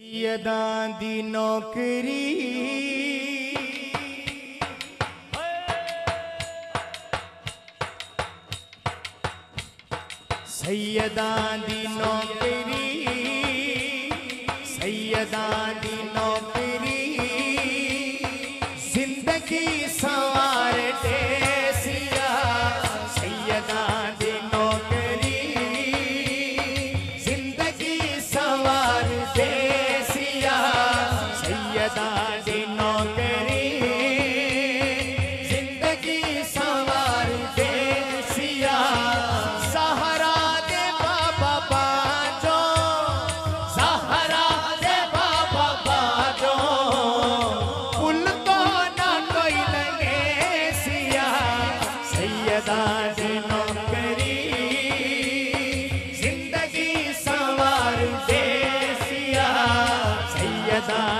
यदा दी नौकरी। सैयदा दी नौकरी। सैयदा दी नौकरी। सदा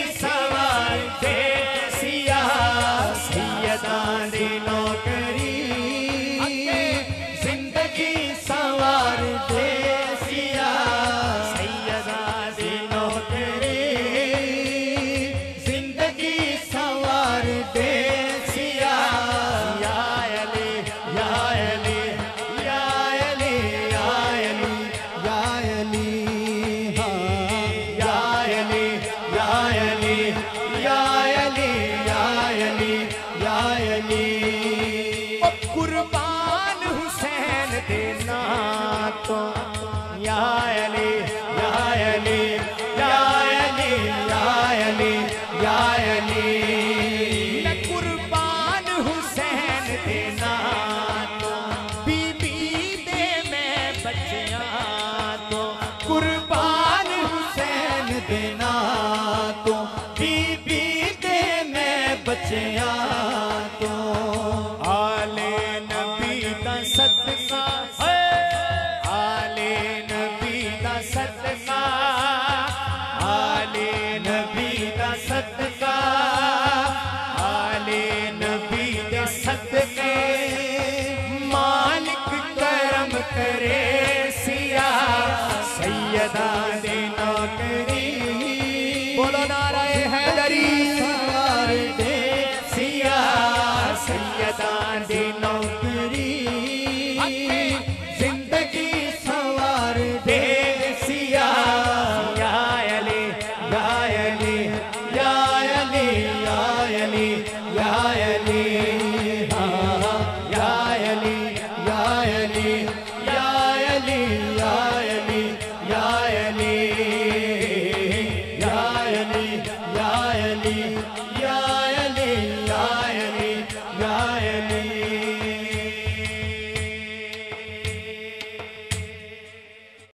सवाल दे सिया। सिया नौकरी को। या अली या अली कुर्बान हुसैन देना बीबी दे मैं बच्चियाँ Yeah, Ali, Ya